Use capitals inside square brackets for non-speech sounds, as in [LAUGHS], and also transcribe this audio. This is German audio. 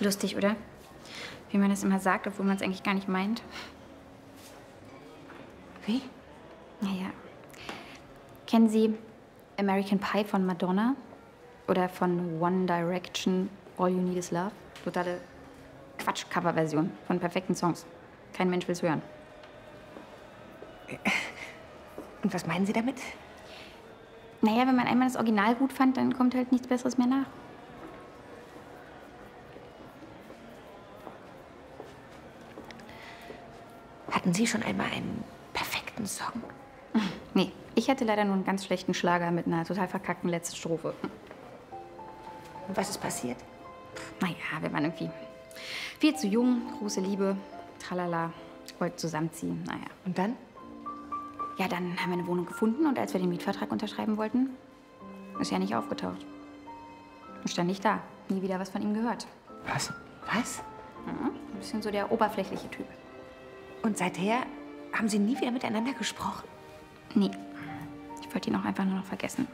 Lustig, oder? Wie man das immer sagt, obwohl man es eigentlich gar nicht meint. Wie? Naja. Kennen Sie American Pie von Madonna? Oder von One Direction, All You Need Is Love? Totale Quatsch-Cover-Version von perfekten Songs. Kein Mensch will's hören. Und was meinen Sie damit? Naja, wenn man einmal das Original gut fand, dann kommt halt nichts Besseres mehr nach. Hatten Sie schon einmal einen perfekten Song? [LAUGHS] Nee, ich hatte leider nur einen ganz schlechten Schlager mit einer total verkackten letzten Strophe. Und was ist passiert? Naja, wir waren irgendwie viel zu jung, große Liebe, tralala, wollten zusammenziehen, naja. Und dann? Ja, dann haben wir eine Wohnung gefunden und als wir den Mietvertrag unterschreiben wollten, ist er nicht aufgetaucht. Und stand nicht da. Nie wieder was von ihm gehört. Was? Was? Mhm. Ein bisschen so der oberflächliche Typ. Und seither haben Sie nie wieder miteinander gesprochen? Nee. Ich wollte ihn auch einfach nur noch vergessen.